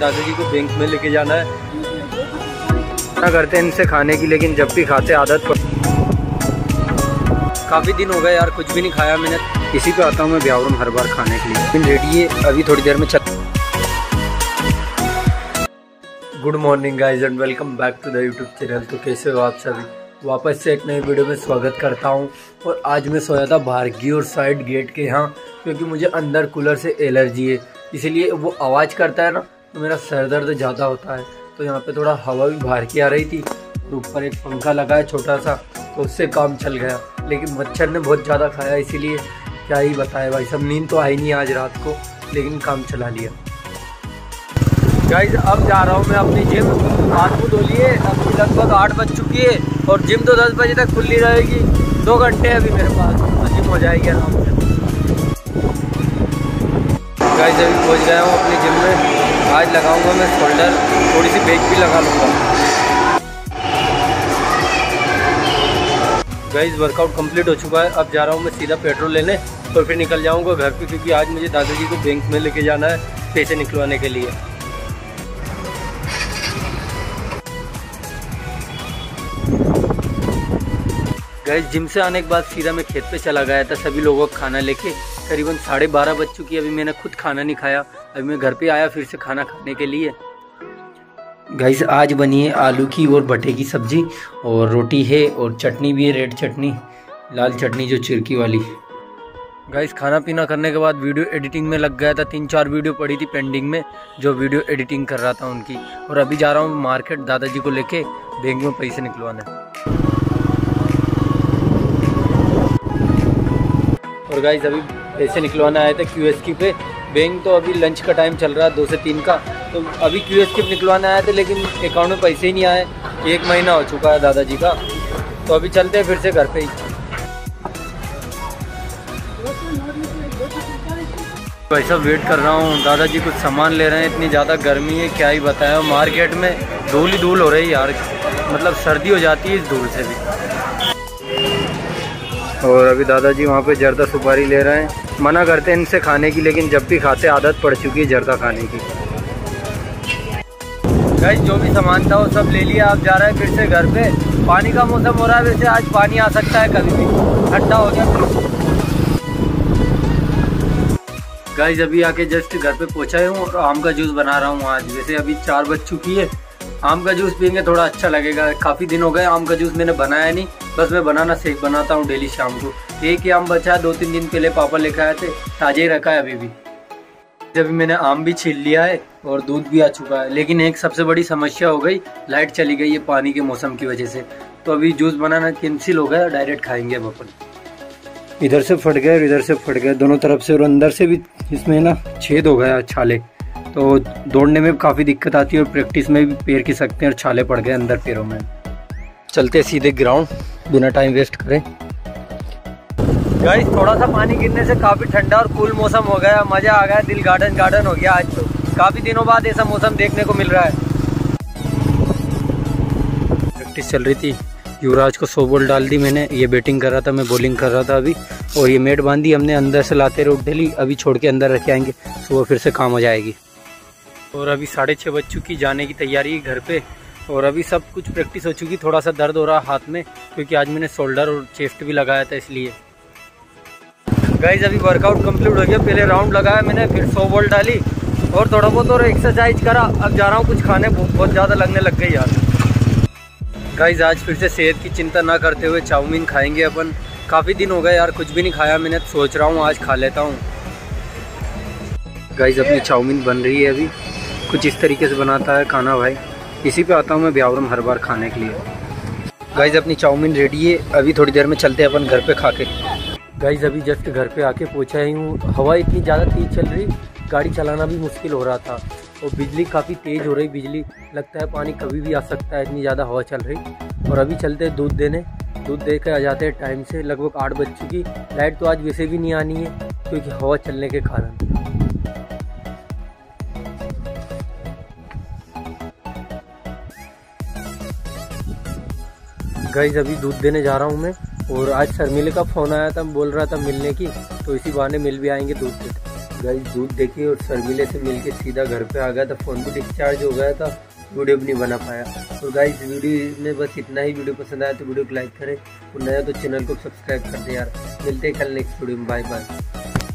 दादाजी को बैंक में लेके जाना है। ना करते हैं इनसे खाने की, लेकिन जब भी खाते आदत पर काफ़ी दिन हो गए यार, कुछ भी नहीं खाया मैंने। इसी पे आता हूँ मैं ब्यावरम हर बार खाने के लिए। लेकिन रेडी है अभी थोड़ी देर में छत good morning guys and welcome back to the YouTube channel तो कैसे हो आप सभी? वापस से एक नई वीडियो में स्वागत करता हूँ। और आज मैं सोया था बाहर और साइड गेट के यहाँ, क्योंकि मुझे अंदर कूलर से एलर्जी है। इसीलिए वो आवाज़ करता है ना तो मेरा सर दर्द ज़्यादा होता है तो यहाँ पे थोड़ा हवा भी बाहर की आ रही थी और ऊपर एक पंखा लगा है छोटा सा तो उससे काम चल गया। लेकिन मच्छर ने बहुत ज़्यादा खाया, इसीलिए क्या ही बताया भाई सब नींद तो आई नहीं आज रात को, लेकिन काम चला लिया। गाइज़ अब जा रहा हूँ मैं अपनी जिम हाथ को धो लिए अभी लगभग आठ बज चुकी है और जिम तो दस बजे तक खुली रहेगी। दो घंटे अभी मेरे पास तो जिम हो जाएगी आराम से। गाइज़ अभी पहुँच गया हूँ अपनी जिम में। आज लगाऊँगा मैं शोल्डर थोड़ी सी बेच भी लगा लूँगा। गाइज़ वर्कआउट कंप्लीट हो चुका है। अब जा रहा हूँ मैं सीधा पेट्रोल लेने और फिर निकल जाऊँगा घर पे, क्योंकि आज मुझे दादाजी को बैंक में लेके जाना है पैसे निकलवाने के लिए। गए जिम से आने के बाद सीधा मैं खेत पे चला गया था, सभी लोगों का खाना लेके। करीबन साढ़े बारह बज चुकी है। अभी मैंने खुद खाना नहीं खाया। अभी मैं घर पे आया फिर से खाना खाने के लिए। गाइस आज बनी है आलू की और बटे की सब्ज़ी और रोटी है और चटनी भी है रेड चटनी, लाल चटनी जो चिरकी वाली। गाइस खाना पीना करने के बाद वीडियो एडिटिंग में लग गया था। तीन चार वीडियो पड़ी थी पेंडिंग में, जो वीडियो एडिटिंग कर रहा था उनकी। और अभी जा रहा हूँ मार्केट दादाजी को लेके बैंक में पैसे निकलवाने। और गाइस अभी पैसे निकलवाना आए थे क्यू एस की पे। बैंक तो अभी लंच का टाइम चल रहा है, दो से तीन का। तो अभी क्यू एस की निकलवाने आए थे, लेकिन अकाउंट में पैसे ही नहीं आए। एक महीना हो चुका है दादाजी का। तो अभी चलते हैं फिर से घर पे ही। पैसा वेट कर रहा हूँ। दादाजी कुछ सामान ले रहे हैं, इतनी ज़्यादा गर्मी है, क्या ही बताया मार्केट में धूल ही धूल हो रही है यार। मतलब सर्दी हो जाती है इस धूल से भी। और अभी दादाजी वहाँ पे जर्दा सुपारी ले रहे हैं। मना करते हैं इनसे खाने की, लेकिन जब भी खाते, आदत पड़ चुकी है जर्दा खाने की। गाइस जो भी सामान था, वो सब ले लिया। आप जा रहे हैं फिर से घर पे। पानी का मौसम हो रहा है, वैसे आज पानी आ सकता है कभी भी। ठंडा हो गया गाइस अभी आके जस्ट घर पे पहुँचा हूँ और आम का जूस बना रहा हूँ आज। वैसे अभी चार बज चुकी है। आम का जूस पियेंगे, थोड़ा अच्छा लगेगा। काफ़ी दिन हो गए आम का जूस मैंने बनाया नहीं। बस मैं बनाना सेक बनाता हूँ डेली शाम को। एक ही आम बचा, दो तीन दिन पहले पापा लेकर आए थे, ताजे ही रखा है अभी भी। अभी मैंने आम भी छील लिया है और दूध भी आ चुका है, लेकिन एक सबसे बड़ी समस्या हो गई, लाइट चली गई है पानी के मौसम की वजह से। तो अभी जूस बनाना कैंसिल हो गया डायरेक्ट खाएँगे अब अपन। इधर से फट गए और इधर से फट गए, दोनों तरफ़ से और अंदर से भी इसमें ना छेद हो गया छाले। तो दौड़ने में काफ़ी दिक्कत आती है और प्रैक्टिस में भी पैर की सकते हैं और छाले पड़ गए अंदर पैरों में। चलते सीधे ग्राउंड बिना टाइम वेस्ट करें। गाइस थोड़ा सा पानी गिरने से काफ़ी ठंडा और कूल मौसम हो गया, मज़ा आ गया, दिल गार्डन गार्डन हो गया आज तो। काफ़ी दिनों बाद ऐसा मौसम देखने को मिल रहा है। प्रैक्टिस चल रही थी, युवराज को सो बॉल डाल दी मैंने, ये बैटिंग कर रहा था, मैं बॉलिंग कर रहा था अभी, और ये मेट बांधी हमने, अंदर से लाते रोड डेली, अभी छोड़ के अंदर रखे आएँगे सुबह फिर से काम हो जाएगी। और अभी साढ़े छः बज चुकी, जाने की तैयारी घर पे और अभी सब कुछ प्रैक्टिस हो चुकी थोड़ा सा दर्द हो रहा हाथ में, क्योंकि आज मैंने शोल्डर और चेस्ट भी लगाया था इसलिए। गाइज़ अभी वर्कआउट कंप्लीट हो गया, पहले राउंड लगाया मैंने, फिर सौ बॉल डाली और थोड़ा बहुत और एक्सरसाइज करा। अब जा रहा हूँ कुछ खाने बहुत ज़्यादा लगने लग गई यार। गाइज़ आज फिर से सेहत की चिंता ना करते हुए चाउमीन खाएँगे अपन। काफ़ी दिन हो गए यार, कुछ भी नहीं खाया मैंने, सोच रहा हूँ आज खा लेता हूँ। गाइज़ अपनी चाउमीन बन रही है अभी। कुछ इस तरीके से बनाता है खाना भाई। इसी पे आता हूँ मैं ब्यावरम हर बार खाने के लिए। गाइज़ अपनी चाउमीन रेडी है। अभी थोड़ी देर में चलते हैं अपन घर पे खा के गाइज़ अभी जस्ट घर पे आके पहुँचा ही हूँ। हवा इतनी ज़्यादा तेज़ चल रही, गाड़ी चलाना भी मुश्किल हो रहा था। और बिजली काफ़ी तेज़ हो रही, बिजली लगता है पानी कभी भी आ सकता है, इतनी ज़्यादा हवा चल रही। और अभी चलते हैं दूध देने। दूध दे आ जाते हैं टाइम से, लगभग आठ बज चुकी। लाइट तो आज वैसे भी नहीं आनी है, क्योंकि हवा चलने के कारण। गाइज़ अभी दूध देने जा रहा हूँ मैं, और आज शर्मिले का फ़ोन आया था, बोल रहा था मिलने की तो इसी बहाने मिल भी आएँगे दूध देते गाइस, दूध देखिए, और शर्मिले से मिलके सीधा घर पे आ गया था, फ़ोन भी डिस्चार्ज हो गया था, वीडियो भी नहीं बना पाया। और गाइस, वीडियो में बस इतना ही, वीडियो पसंद आया तो वीडियो को लाइक करें, और नया तो चैनल को सब्सक्राइब कर दे यार। मिलते हैं कल नेक्स्ट वीडियो में, बाय बाय।